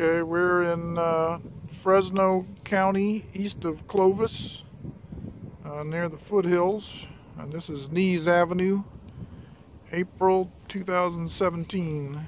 Okay, we're in uh, Fresno County, east of Clovis, uh, near the foothills. And this is Nees Avenue, April 2017.